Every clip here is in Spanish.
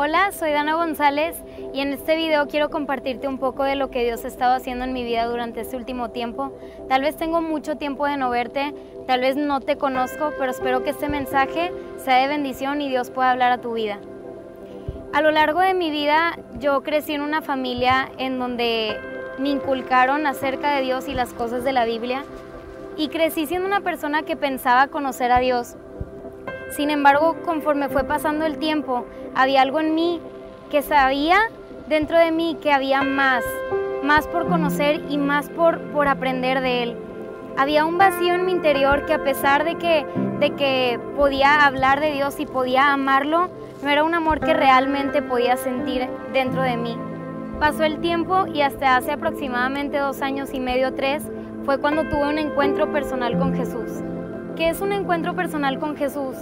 Hola, soy Dana González y en este video quiero compartirte un poco de lo que Dios ha estado haciendo en mi vida durante este último tiempo. Tal vez tengo mucho tiempo de no verte, tal vez no te conozco, pero espero que este mensaje sea de bendición y Dios pueda hablar a tu vida. A lo largo de mi vida yo crecí en una familia en donde me inculcaron acerca de Dios y las cosas de la Biblia y crecí siendo una persona que pensaba conocer a Dios, sin embargo, conforme fue pasando el tiempo, había algo en mí que sabía dentro de mí que había más, más por conocer y más por, por aprender de Él. Había un vacío en mi interior que a pesar de que, de que podía hablar de Dios y podía amarlo, no era un amor que realmente podía sentir dentro de mí. Pasó el tiempo y hasta hace aproximadamente dos años y medio, tres, fue cuando tuve un encuentro personal con Jesús. ¿Qué es un encuentro personal con Jesús?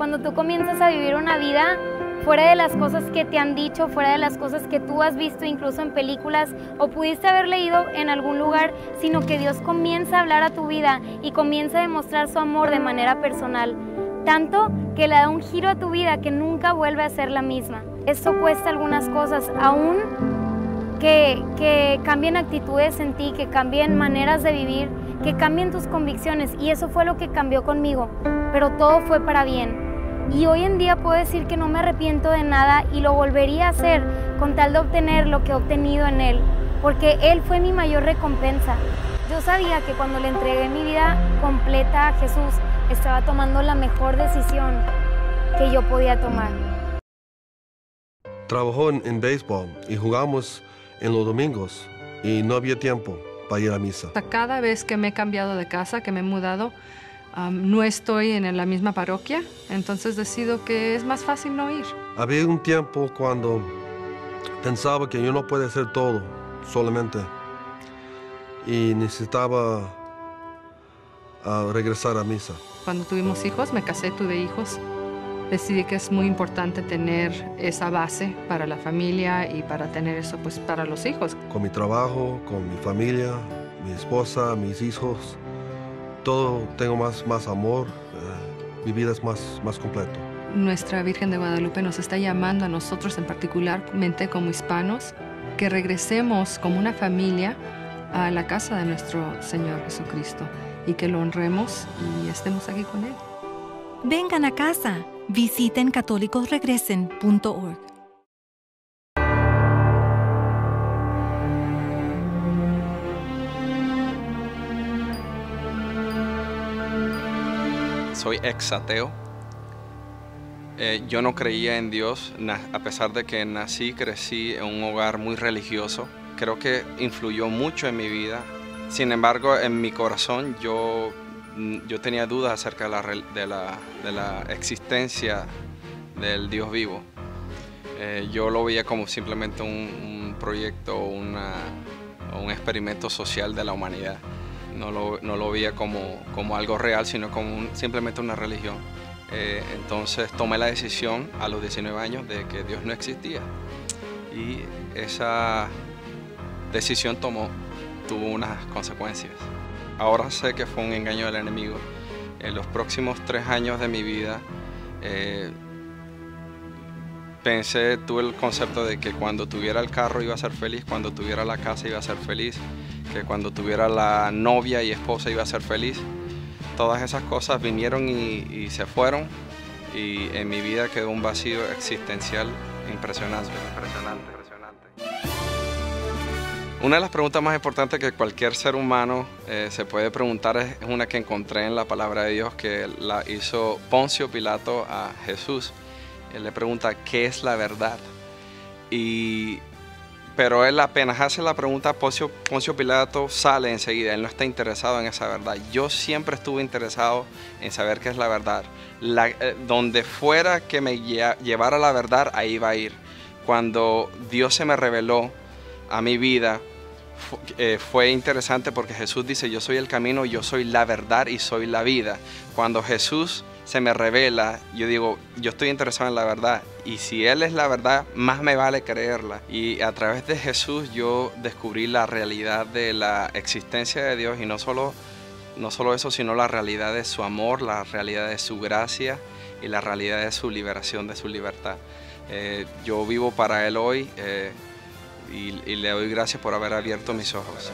Cuando tú comienzas a vivir una vida fuera de las cosas que te han dicho, fuera de las cosas que tú has visto incluso en películas o pudiste haber leído en algún lugar, sino que Dios comienza a hablar a tu vida y comienza a demostrar su amor de manera personal. Tanto que le da un giro a tu vida que nunca vuelve a ser la misma. Esto cuesta algunas cosas, aún que, que cambien actitudes en ti, que cambien maneras de vivir, que cambien tus convicciones. Y eso fue lo que cambió conmigo, pero todo fue para bien. Y hoy en día puedo decir que no me arrepiento de nada y lo volvería a hacer con tal de obtener lo que he obtenido en Él, porque Él fue mi mayor recompensa. Yo sabía que cuando le entregué mi vida completa a Jesús, estaba tomando la mejor decisión que yo podía tomar. Trabajó en, béisbol y jugamos en los domingos y no había tiempo para ir a misa. Cada vez que me he cambiado de casa, que me he mudado, no estoy en la misma parroquia, entonces decido que es más fácil no ir. Había un tiempo cuando pensaba que yo no puedo hacer todo solamente y necesitaba ah, regresar a misa. Cuando tuvimos hijos, me casé, tuve hijos, decidí que es muy importante tener esa base para la familia y para tener eso pues para los hijos. Con mi trabajo, con mi familia, mi esposa, mis hijos, todo tengo más, más amor, eh, mi vida es más, más completo. Nuestra Virgen de Guadalupe nos está llamando a nosotros en particularmente como hispanos que regresemos como una familia a la casa de nuestro Señor Jesucristo y que lo honremos y estemos aquí con Él. Vengan a casa, visiten católicosregresen.org. soy ex ateo. Eh, yo no creía en Dios, a pesar de que nací, crecí en un hogar muy religioso. Creo que influyó mucho en mi vida. Sin embargo, en mi corazón yo, mm, yo tenía dudas acerca de la existencia del Dios vivo. Eh, yo lo veía como simplemente un, proyecto, una, un experimento social de la humanidad no lo, no lo veía como, como, algo real, sino como simplemente una religión. Eh, entonces tomé la decisión a los 19 años de que Dios no existía. Y esa decisión tomó, tuvo unas consecuencias. Ahora sé que fue un engaño del enemigo. En los próximos tres años de mi vida, eh, pensé, tuve el concepto de que cuando tuviera el carro iba a ser feliz, cuando tuviera la casa iba a ser feliz, que cuando tuviera la novia y esposa iba a ser feliz. Todas esas cosas vinieron y, se fueron y en mi vida quedó un vacío existencial impresionante, impresionante, impresionante. Una de las preguntas más importantes que cualquier ser humano eh, se puede preguntar es una que encontré en la palabra de Dios que la hizo Poncio Pilato a Jesús. Él le pregunta, ¿qué es la verdad? Y pero él apenas hace la pregunta, Poncio, Pilato sale enseguida, él no está interesado en esa verdad. Yo siempre estuve interesado en saber qué es la verdad. Eh, donde fuera que me llevara la verdad, ahí va a ir. Cuando Dios se me reveló a mi vida, eh, fue interesante porque Jesús dice, yo soy el camino, yo soy la verdad y soy la vida. Cuando Jesús se me revela, yo digo, yo estoy interesado en la verdad y si Él es la verdad, más me vale creerla. Y a través de Jesús yo descubrí la realidad de la existencia de Dios y no solo, no solo eso, sino la realidad de su amor, la realidad de su gracia y la realidad de su liberación, de su libertad. Eh, yo vivo para Él hoy eh, y, y le doy gracias por haber abierto mis ojos.